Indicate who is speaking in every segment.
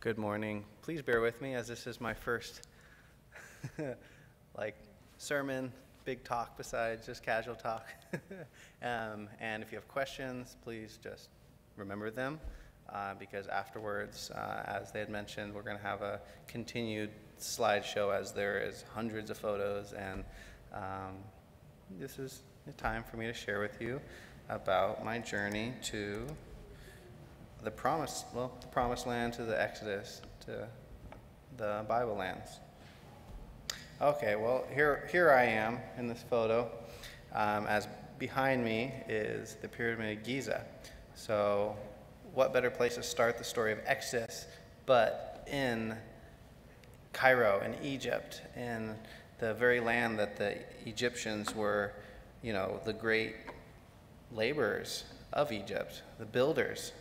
Speaker 1: Good morning. Please bear with me as this is my first like sermon, big talk besides just casual talk. um, and if you have questions, please just remember them uh, because afterwards, uh, as they had mentioned, we're going to have a continued slideshow as there is hundreds of photos and um, this is a time for me to share with you about my journey to the promised, well, the promised land to the Exodus, to the Bible lands. Okay, well, here, here I am in this photo, um, as behind me is the Pyramid of Giza. So, what better place to start the story of Exodus but in Cairo, in Egypt, in the very land that the Egyptians were, you know, the great laborers of Egypt, the builders.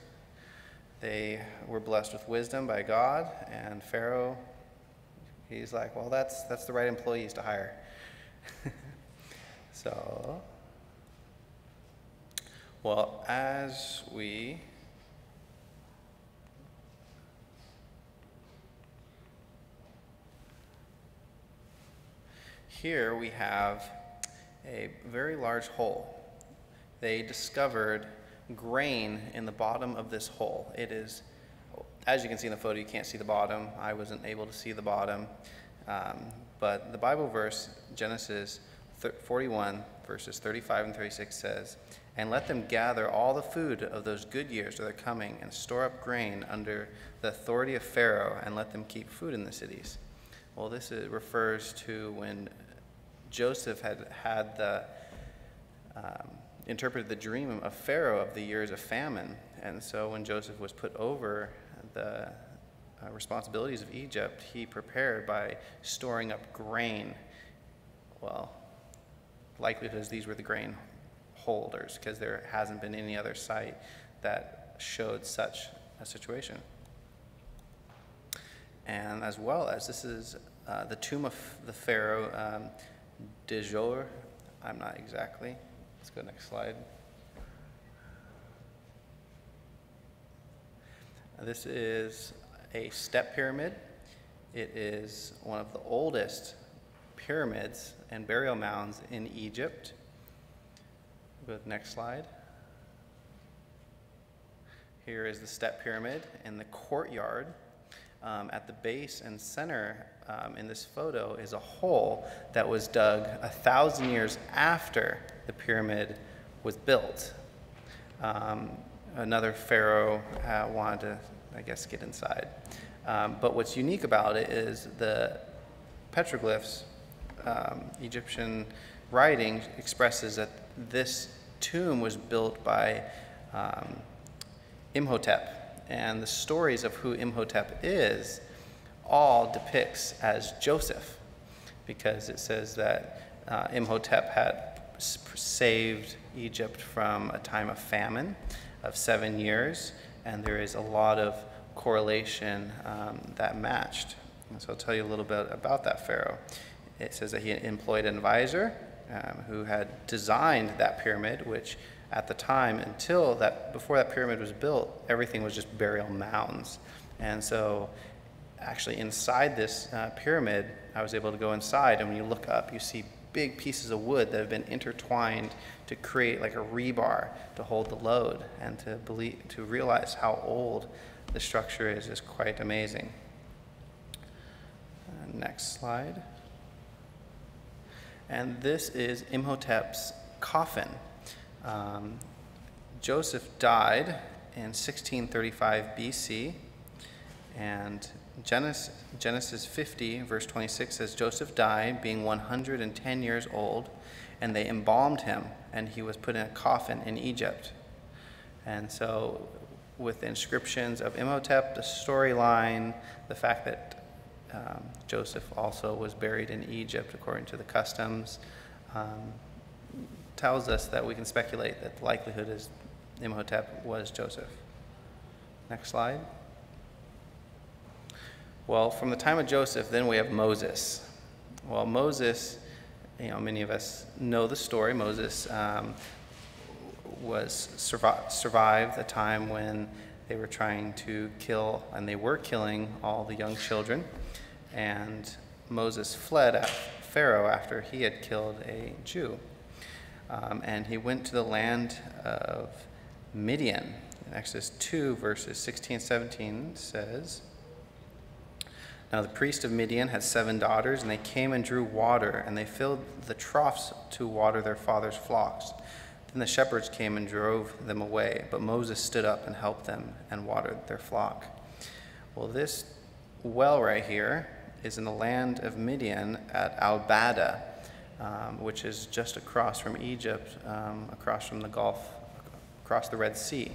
Speaker 1: They were blessed with wisdom by God, and Pharaoh He's like, well, that's, that's the right employees to hire. so, well, as we here we have a very large hole. They discovered grain in the bottom of this hole. It is as you can see in the photo, you can't see the bottom. I wasn't able to see the bottom. Um, but the Bible verse, Genesis 41, verses 35 and 36 says, And let them gather all the food of those good years that are coming, and store up grain under the authority of Pharaoh, and let them keep food in the cities. Well, this is, refers to when Joseph had had the um, interpreted the dream of Pharaoh of the years of famine. And so when Joseph was put over the uh, responsibilities of Egypt, he prepared by storing up grain. Well, likelihood is these were the grain holders because there hasn't been any other site that showed such a situation. And as well as this is uh, the tomb of the Pharaoh um, Djoser. I'm not exactly. Let's go next slide. This is a step pyramid. It is one of the oldest pyramids and burial mounds in Egypt. Go to the next slide. Here is the step pyramid in the courtyard. Um, at the base and center um, in this photo is a hole that was dug a thousand years after the pyramid was built. Um, another pharaoh uh, wanted to, I guess, get inside. Um, but what's unique about it is the petroglyphs, um, Egyptian writing expresses that this tomb was built by um, Imhotep. And the stories of who Imhotep is all depicts as Joseph, because it says that uh, Imhotep had saved Egypt from a time of famine of seven years, and there is a lot of correlation um, that matched. And so I'll tell you a little bit about that Pharaoh. It says that he employed an advisor um, who had designed that pyramid, which at the time, until that, before that pyramid was built, everything was just burial mounds. And so actually inside this uh, pyramid, I was able to go inside, and when you look up, you see big pieces of wood that have been intertwined to create like a rebar to hold the load and to believe to realize how old the structure is is quite amazing. Uh, next slide. And this is Imhotep's coffin. Um, Joseph died in 1635 BC, and Genesis, Genesis 50, verse 26 says, Joseph died, being 110 years old, and they embalmed him, and he was put in a coffin in Egypt. And so, with inscriptions of Imhotep, the storyline, the fact that um, Joseph also was buried in Egypt according to the customs, um, tells us that we can speculate that the likelihood is Imhotep was Joseph. Next slide. Well, from the time of Joseph, then we have Moses. Well, Moses, you know, many of us know the story. Moses um, was survived the time when They were trying to kill, and they were killing all the young children. And Moses fled at Pharaoh after he had killed a Jew. Um, and he went to the land of Midian. In Exodus 2, verses 16 and 17 says, Now the priest of Midian had seven daughters, and they came and drew water, and they filled the troughs to water their father's flocks. Then the shepherds came and drove them away, but Moses stood up and helped them and watered their flock. Well, this well right here is in the land of Midian at Albada, um, which is just across from Egypt, um, across from the Gulf, across the Red Sea.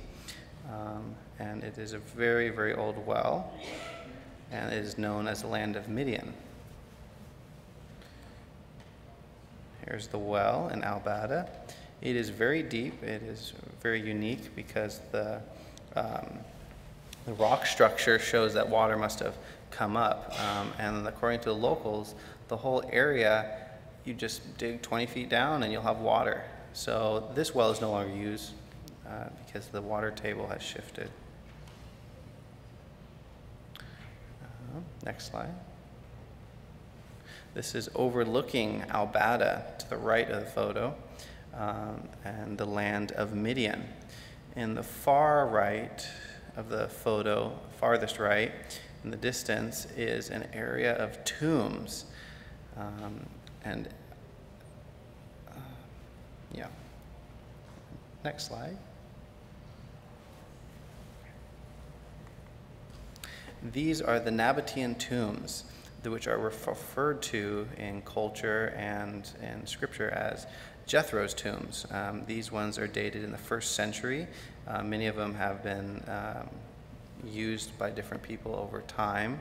Speaker 1: Um, and it is a very, very old well, and it is known as the land of Midian. Here's the well in Albada. It is very deep. It is very unique because the, um, the rock structure shows that water must have come up. Um, and according to the locals, the whole area, you just dig 20 feet down and you'll have water. So this well is no longer used uh, because the water table has shifted. Uh, next slide. This is overlooking Albada to the right of the photo um, and the land of Midian. In the far right of the photo, farthest right, in the distance, is an area of tombs. Um, and uh, yeah. Next slide. These are the Nabatean tombs, which are referred to in culture and in scripture as Jethro's tombs. Um, these ones are dated in the first century. Uh, many of them have been um, used by different people over time.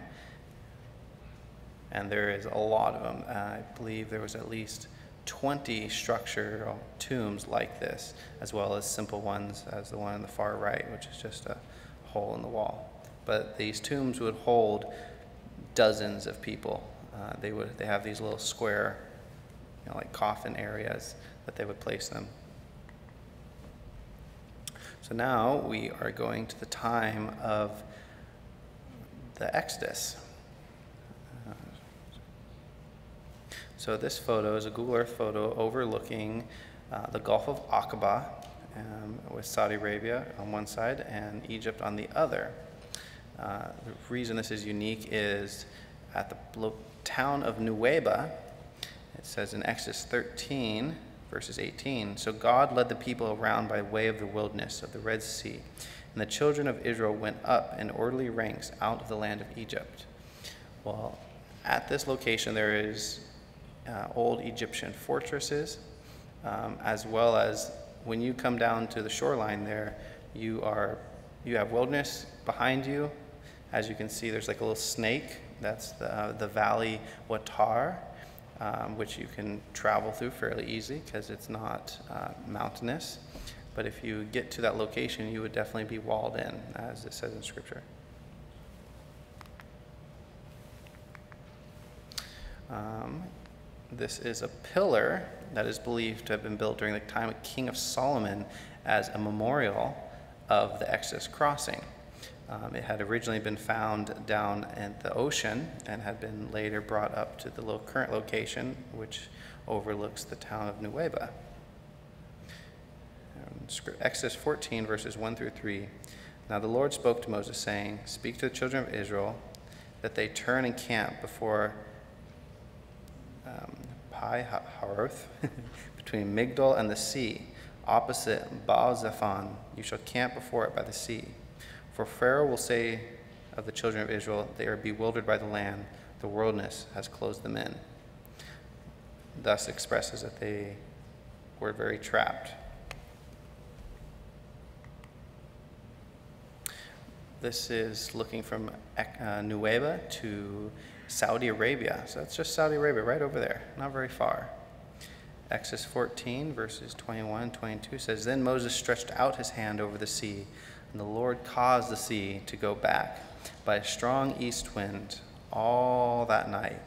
Speaker 1: And there is a lot of them. Uh, I believe there was at least 20 structural tombs like this, as well as simple ones as the one on the far right, which is just a hole in the wall. But these tombs would hold dozens of people. Uh, they would they have these little square, you know, like coffin areas that they would place them. So now we are going to the time of the Exodus. So this photo is a Google Earth photo overlooking uh, the Gulf of Aqaba um, with Saudi Arabia on one side and Egypt on the other. Uh, the reason this is unique is at the town of Nuweiba, it says in Exodus 13, verses 18. So God led the people around by way of the wilderness of the Red Sea, and the children of Israel went up in orderly ranks out of the land of Egypt. Well, at this location, there is uh, old Egyptian fortresses, um, as well as when you come down to the shoreline there, you are you have wilderness behind you. As you can see, there's like a little snake. That's the, uh, the valley Watar um, which you can travel through fairly easy because it's not uh, mountainous. But if you get to that location, you would definitely be walled in, as it says in Scripture. Um, this is a pillar that is believed to have been built during the time of King of Solomon as a memorial of the Exodus crossing. Um, it had originally been found down in the ocean and had been later brought up to the current location, which overlooks the town of Nuweiba. Um, Exodus 14, verses 1 through 3. Now the Lord spoke to Moses, saying, Speak to the children of Israel that they turn and camp before Pi Haroth, between Migdol and the sea, opposite Baal Zephon. You shall camp before it by the sea. For Pharaoh will say of the children of Israel, They are bewildered by the land, the wilderness has closed them in. Thus expresses that they were very trapped. This is looking from uh, Nuweiba to Saudi Arabia. So that's just Saudi Arabia right over there, not very far. Exodus 14, verses 21 and 22 says Then Moses stretched out his hand over the sea and the Lord caused the sea to go back by a strong east wind all that night,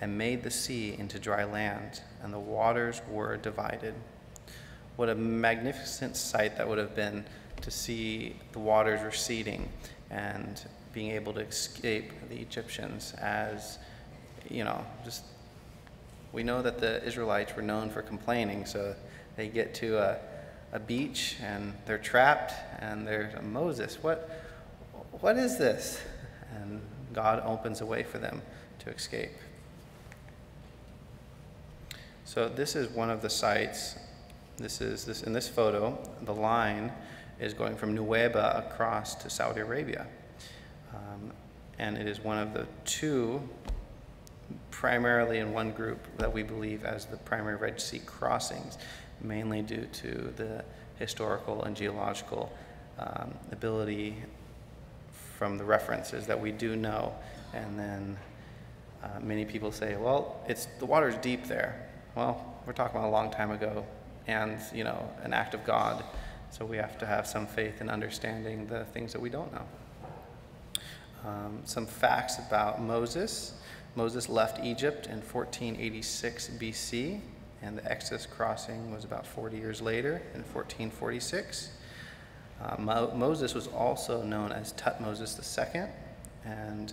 Speaker 1: and made the sea into dry land, and the waters were divided. What a magnificent sight that would have been to see the waters receding and being able to escape the Egyptians as, you know, just we know that the Israelites were known for complaining, so they get to a, a beach and they're trapped, and there's a Moses, what, what is this? And God opens a way for them to escape. So this is one of the sites. This is this in this photo. The line is going from Nuweiba across to Saudi Arabia, and it is one of the two, primarily in one group that we believe as the primary Red Sea crossings, mainly due to the historical and geological um, ability from the references that we do know, and then uh, many people say, well, it's the water's deep there. Well, we're talking about a long time ago, and you know, an act of God. So we have to have some faith in understanding the things that we don't know. Um, some facts about Moses. Moses left Egypt in 1486 BC, and the Exodus crossing was about 40 years later in 1446. Uh, Mo- Moses was also known as Tutmosis II, and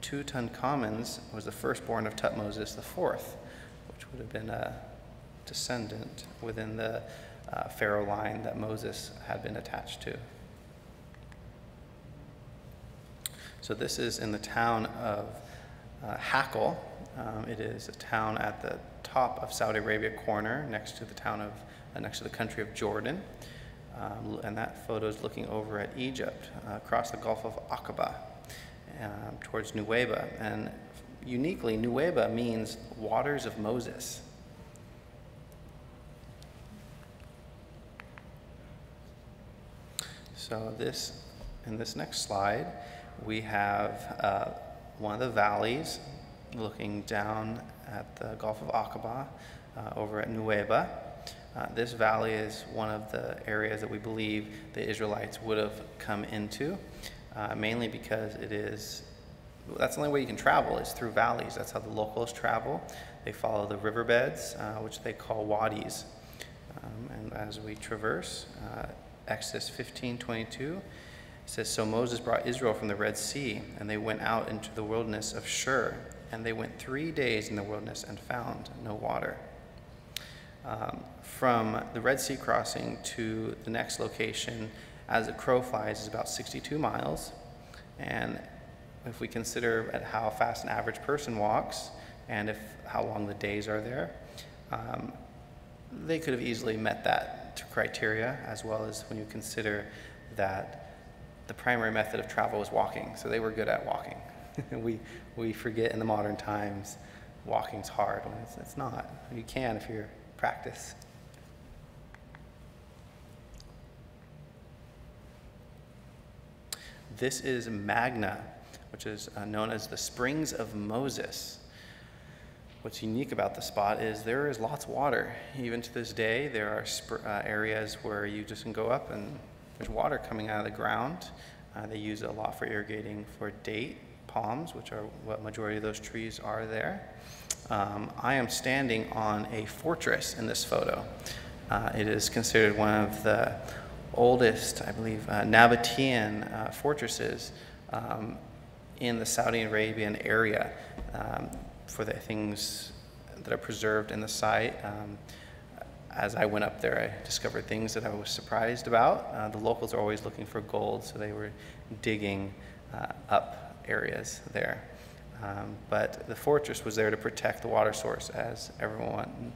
Speaker 1: Tutankhamun was the firstborn of Tutmosis IV, which would have been a descendant within the uh, pharaoh line that Moses had been attached to. So this is in the town of uh, Haql. Um, it is a town at the top of Saudi Arabia corner, next to the town of, uh, next to the country of Jordan. Um, and that photo is looking over at Egypt, uh, across the Gulf of Aqaba, um, towards Nuweiba. And uniquely, Nuweiba means waters of Moses. So this, in this next slide, we have uh, one of the valleys looking down at the Gulf of Aqaba uh, over at Nuweiba. Uh, this valley is one of the areas that we believe the Israelites would have come into, uh, mainly because it is, that's the only way you can travel is through valleys. That's how the locals travel. They follow the riverbeds, uh, which they call wadis. Um, and as we traverse, uh, Exodus 15 22 says, So Moses brought Israel from the Red Sea, and they went out into the wilderness of Shur, and they went three days in the wilderness and found no water. Um, from the Red Sea crossing to the next location, as a crow flies, is about 62 miles. And if we consider at how fast an average person walks, and if how long the days are there, um, they could have easily met that criteria, as well as when you consider that the primary method of travel was walking, so they were good at walking. we, we forget in the modern times walking's hard it's, it's not. You can if you practice. This is Maqna, which is uh, known as the Springs of Moses. What's unique about the spot is there is lots of water. Even to this day, there are uh, areas where you just can go up and there's water coming out of the ground. Uh, they use it a lot for irrigating for date palms, which are what majority of those trees are there. Um, I am standing on a fortress in this photo. Uh, it is considered one of the oldest, I believe, uh, Nabatean uh, fortresses um, in the Saudi Arabian area. Um, for the things that are preserved in the site. As I went up there, I discovered things that I was surprised about. Uh, the locals are always looking for gold, so they were digging uh, up areas there. Um, but the fortress was there to protect the water source, as everyone,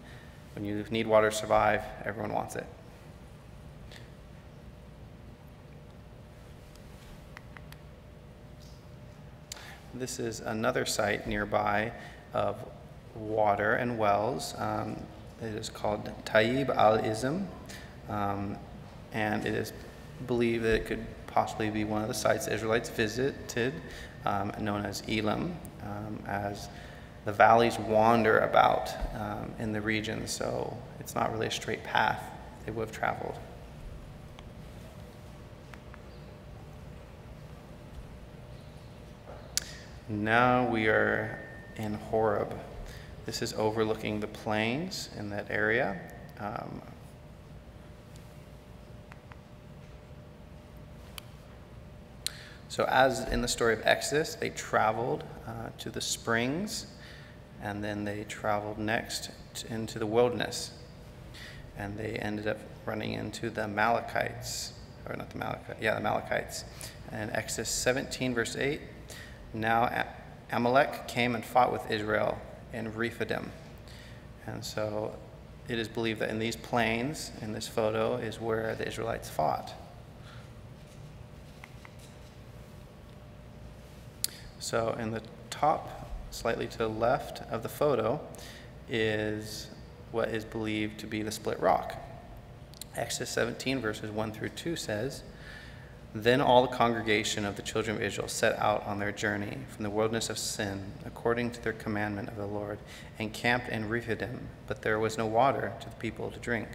Speaker 1: when you need water to survive, everyone wants it. This is another site nearby of water and wells. Um, it is called Taib al-Ism, um, and it is believed that it could possibly be one of the sites the Israelites visited, um, known as Elim, um, as the valleys wander about um, in the region, so it's not really a straight path they would have traveled. Now we are in Horeb. This is overlooking the plains in that area. Um, So, as in the story of Exodus, they traveled uh, to the springs, and then they traveled next into the wilderness, and they ended up running into the Amalekites, or not the Amalekites, yeah, the Amalekites. And Exodus 17, verse 8 Now Amalek came and fought with Israel in Rephidim. And so it is believed that in these plains, in this photo, is where the Israelites fought. So in the top, slightly to the left of the photo, is what is believed to be the split rock. Exodus 17, verses 1 through 2 says, Then all the congregation of the children of Israel set out on their journey from the wilderness of Sin, according to their commandment of the Lord, and camped in Rephidim, but there was no water to the people to drink.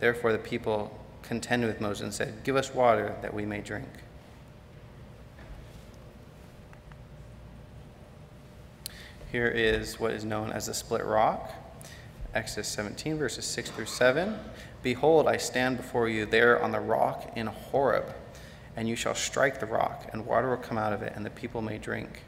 Speaker 1: Therefore the people contended with Moses and said, Give us water that we may drink. Here is what is known as the split rock. Exodus 17, verses 6 through 7. Behold, I stand before you there on the rock in Horeb, and you shall strike the rock, and water will come out of it, and the people may drink.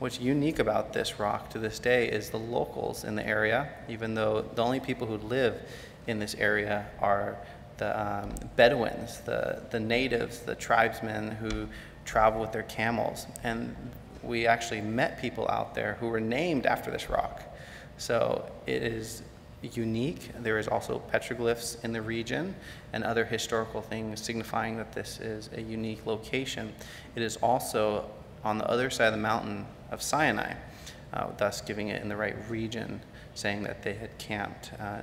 Speaker 1: What's unique about this rock to this day is the locals in the area, even though the only people who live in this area are the um, Bedouins, the, the natives, the tribesmen who travel with their camels. And we actually met people out there who were named after this rock. So it is unique. There is also petroglyphs in the region and other historical things signifying that this is a unique location. It is also on the other side of the mountain of Sinai, uh, thus giving it in the right region, saying that they had camped uh,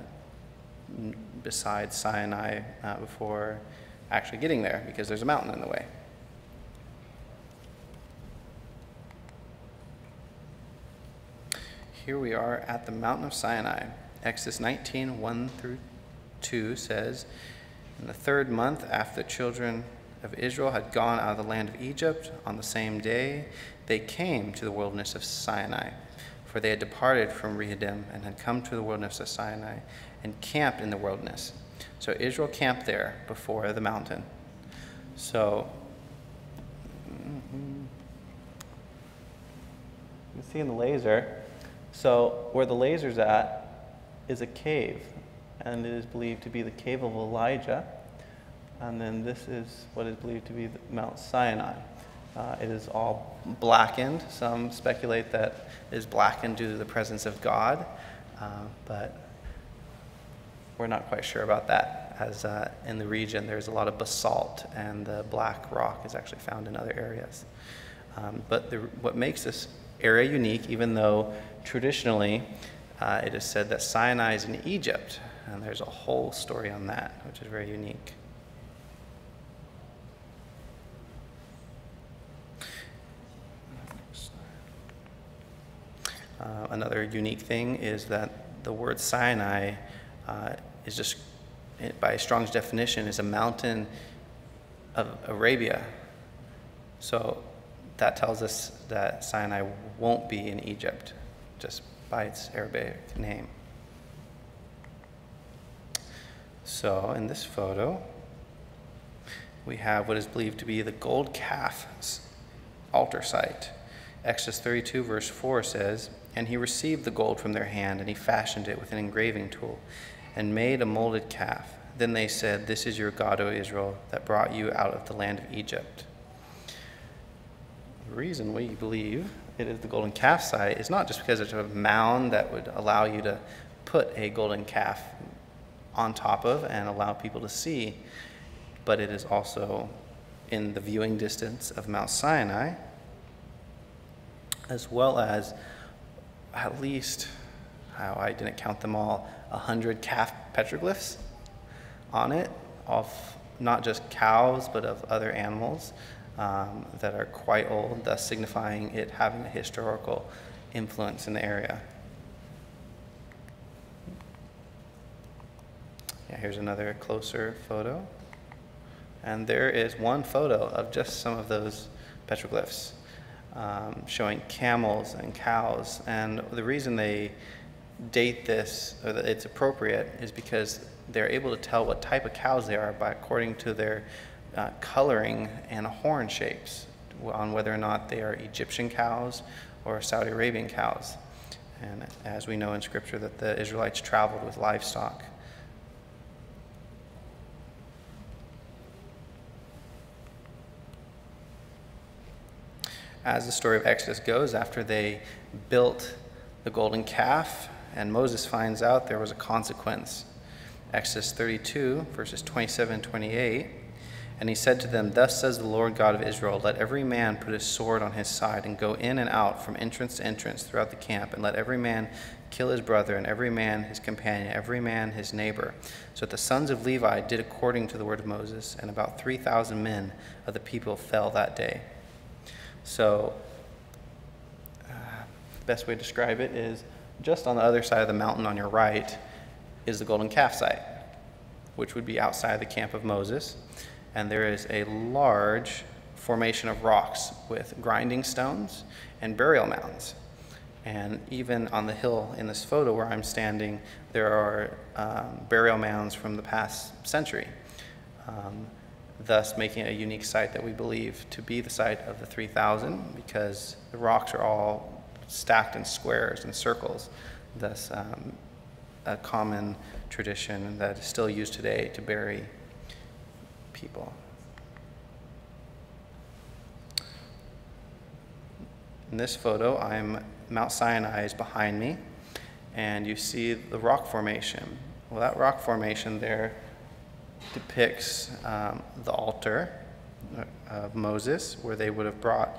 Speaker 1: beside Sinai uh, before actually getting there because there's a mountain in the way. here we are at the mountain of Sinai. Exodus 19, 1 through 2 says, In the third month after the children of Israel had gone out of the land of Egypt, on the same day they came to the wilderness of Sinai. For they had departed from Rephidim and had come to the wilderness of Sinai and camped in the wilderness. So Israel camped there before the mountain. So, mm-hmm. you see in the laser, so where the laser's at is a cave, and it is believed to be the cave of Elijah. And then this is what is believed to be Mount Sinai. Uh, it is all blackened. Some speculate that it is blackened due to the presence of God, uh, but we're not quite sure about that. As uh, in the region, there's a lot of basalt, and the black rock is actually found in other areas. Um, but the, what makes this area unique, even though traditionally uh, it is said that Sinai is in Egypt, and there's a whole story on that, which is very unique. Uh, another unique thing is that the word Sinai uh, is just, by Strong's definition, is a mountain of Arabia. So that tells us that Sinai won't be in Egypt, just by its Arabic name. So in this photo, we have what is believed to be the gold calf altar site. Exodus 32, verse 4 says, And he received the gold from their hand, and he fashioned it with an engraving tool, and made a molded calf. Then they said, This is your God, O Israel, that brought you out of the land of Egypt The reason we believe it is the golden calf site is not just because it's a mound that would allow you to put a golden calf on top of and allow people to see, but it is also in the viewing distance of Mount Sinai, as well as at least, how I didn't count them all, a hundred calf petroglyphs on it, of not just cows, but of other animals um, that are quite old, thus signifying it having a historical influence in the area. Yeah, here's another closer photo. And there is one photo of just some of those petroglyphs um, showing camels and cows. And the reason they date this, or that it's appropriate, is because they're able to tell what type of cows they are by according to their uh, coloring and horn shapes on whether or not they are Egyptian cows or Saudi Arabian cows. And as we know in Scripture, that the Israelites traveled with livestock. As the story of Exodus goes, after they built the golden calf and Moses finds out there was a consequence. Exodus 32, verses 27 and 28. And he said to them, Thus says the Lord God of Israel, Let every man put his sword on his side, and go in and out from entrance to entrance throughout the camp, and let every man kill his brother, and every man his companion, every man his neighbor. So the sons of Levi did according to the word of Moses, and about 3,000 men of the people fell that day. So, uh, best way to describe it is just on the other side of the mountain on your right is the golden calf site, which would be outside the camp of Moses. And there is a large formation of rocks with grinding stones and burial mounds. And even on the hill in this photo where I'm standing, there are um, burial mounds from the past century, um, thus making it a unique site that we believe to be the site of the 3000 because the rocks are all stacked in squares and circles, thus um, a common tradition that is still used today to bury people. In this photo, I'm Mount Sinai is behind me, and you see the rock formation. Well, that rock formation there depicts um, the altar of Moses, where they would have brought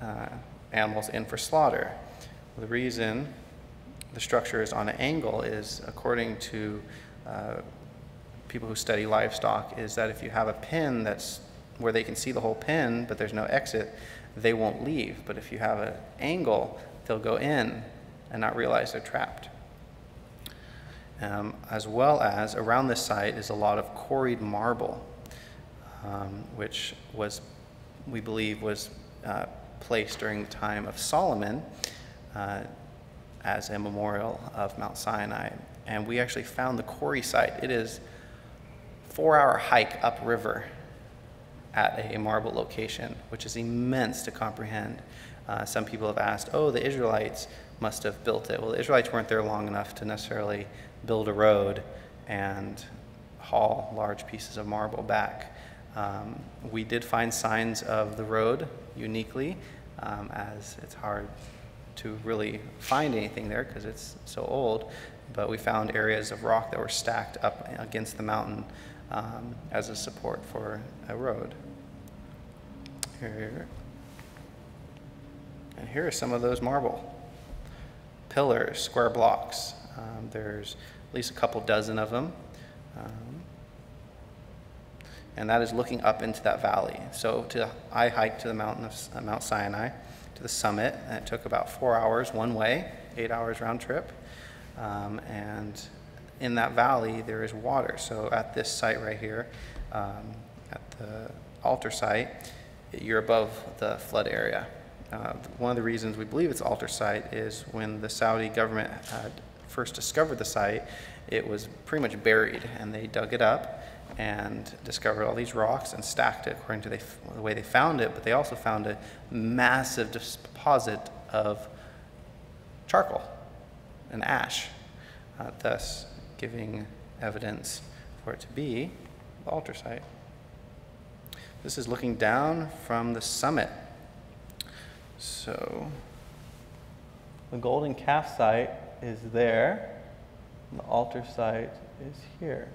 Speaker 1: uh, animals in for slaughter. The reason the structure is on an angle is, according to uh, people who study livestock, is that if you have a pen that's where they can see the whole pen, but there's no exit, they won't leave. But if you have an angle, they'll go in and not realize they're trapped. Um, as well as around this site is a lot of quarried marble, um, which was, we believe, was uh, place during the time of Solomon uh, as a memorial of Mount Sinai. And we actually found the quarry site. It is four hour hike upriver at a marble location, which is immense to comprehend. Uh, some people have asked, oh, the Israelites must have built it. Well, the Israelites weren't there long enough to necessarily build a road and haul large pieces of marble back. Um, we did find signs of the road uniquely, um, as it's hard to really find anything there because it's so old. But we found areas of rock that were stacked up against the mountain um, as a support for a road. Here. And here are some of those marble pillars, square blocks. Um, there's at least a couple dozen of them. Um, and that is looking up into that valley. So to, I hiked to the mountain of uh, Mount Sinai, to the summit, and it took about four hours one way, eight hours round trip. Um, and in that valley, there is water. So at this site right here, um, at the altar site, you're above the flood area. Uh, one of the reasons we believe it's altar site is when the Saudi government had first discovered the site, it was pretty much buried, and they dug it up and discovered all these rocks and stacked it according to the, the way they found it, but they also found a massive deposit of charcoal and ash, uh, thus giving evidence for it to be the altar site. This is looking down from the summit. So the golden calf site is there, the altar site is here.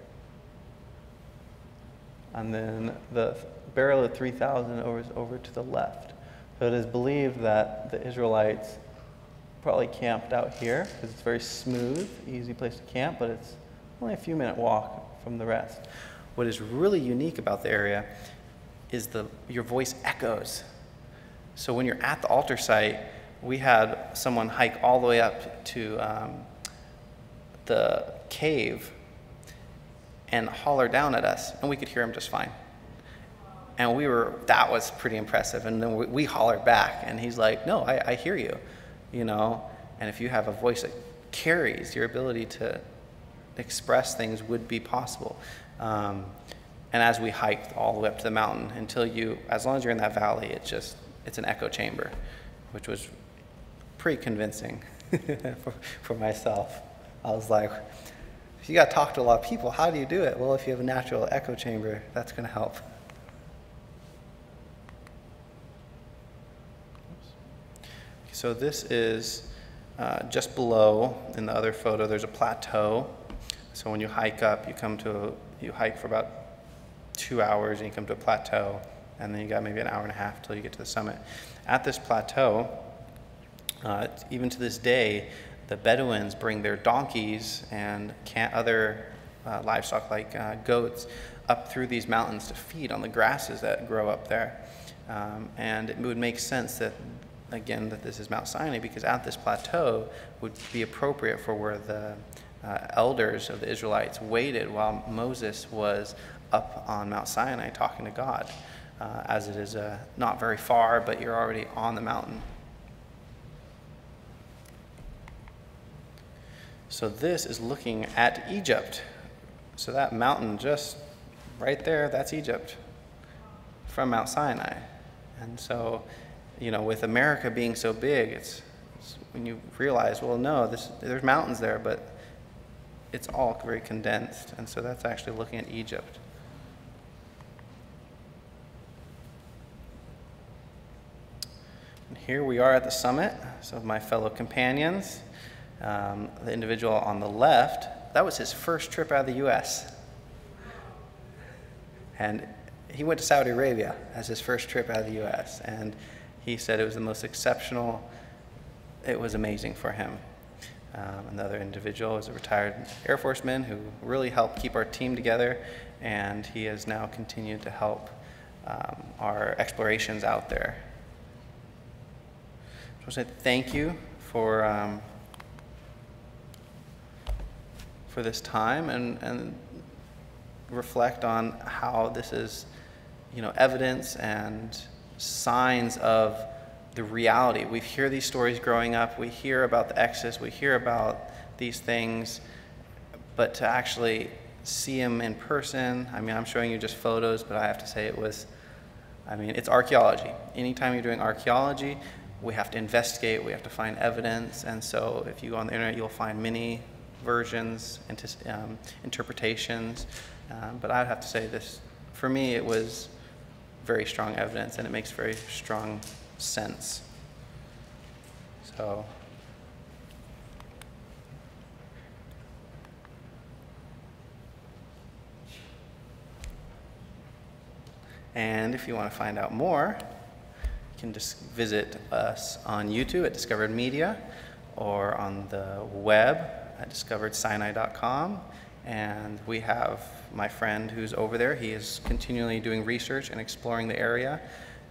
Speaker 1: And then the barrel of 3,000 over, over to the left. So it is believed that the Israelites probably camped out here because it's very smooth, easy place to camp, but it's only a few minute walk from the rest. What is really unique about the area is the your voice echoes. So when you're at the altar site, we had someone hike all the way up to um, the cave and holler down at us, and we could hear him just fine. And we were, that was pretty impressive. And then we, we hollered back, and he's like, No, I, I hear you, you know. And if you have a voice that carries, your ability to express things would be possible. Um, and as we hiked all the way up to the mountain, until you, as long as you're in that valley, it's just, it's an echo chamber, which was pretty convincing for, for myself. I was like, if you got to talk to a lot of people, how do you do it? Well, if you have a natural echo chamber, that's going to help. So this is uh, just below, in the other photo, there's a plateau. So when you hike up, you come to, a, you hike for about two hours and you come to a plateau, and then you got maybe an hour and a half till you get to the summit. At this plateau, uh, even to this day, the Bedouins bring their donkeys and other uh, livestock like uh, goats up through these mountains to feed on the grasses that grow up there. Um, and it would make sense that, again, that this is Mount Sinai because at this plateau would be appropriate for where the uh, elders of the Israelites waited while Moses was up on Mount Sinai talking to God, uh, as it is uh, not very far, but you're already on the mountain. So this is looking at Egypt. So that mountain just right there, that's Egypt from Mount Sinai. And so, you know, with America being so big, it's, it's when you realize, well, no, this, there's mountains there, but it's all very condensed. And so that's actually looking at Egypt. And here we are at the summit. So my fellow companions. Um, the individual on the left, that was his first trip out of the U.S. And he went to Saudi Arabia as his first trip out of the U.S. And he said it was the most exceptional, it was amazing for him. Um, another individual is a retired Air Force man who really helped keep our team together, and he has now continued to help um, our explorations out there. I want to say thank you for um, for this time and, and reflect on how this is, you know, evidence and signs of the reality. We hear these stories growing up, we hear about the Exodus, we hear about these things, but to actually see them in person, I mean, I'm showing you just photos, but I have to say it was, I mean, it's archaeology. Anytime you're doing archaeology, we have to investigate, we have to find evidence, and so if you go on the internet, you'll find many versions, um, interpretations. Um, but I'd have to say this, for me, it was very strong evidence and it makes very strong sense. So. And if you want to find out more, you can just visit us on YouTube at Discovered Media or on the web at discoveredsinai.com. And we have my friend who's over there. He is continually doing research and exploring the area.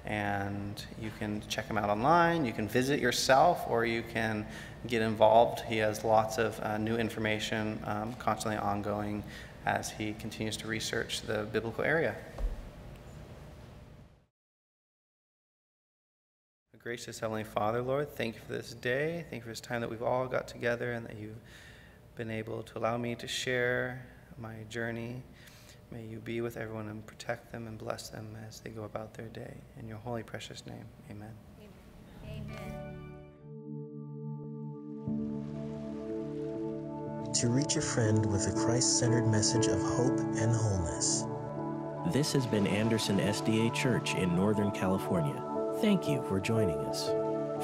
Speaker 1: And you can check him out online. You can visit yourself or you can get involved. He has lots of uh, new information um, constantly ongoing as he continues to research the biblical area. Gracious Heavenly Father, Lord, thank you for this day. Thank you for this time that we've all got together and that you've been able to allow me to share my journey. May you be with everyone and protect them and bless them as they go about their day. In your holy, precious name, amen. Amen.
Speaker 2: To reach a friend with a Christ centered message of hope and wholeness.
Speaker 3: This has been Anderson SDA Church in Northern California. Thank you for joining us.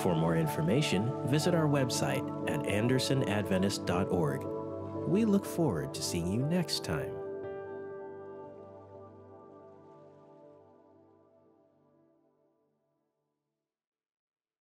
Speaker 3: For more information, visit our website at andersonadventist.org. We look forward to seeing you next time.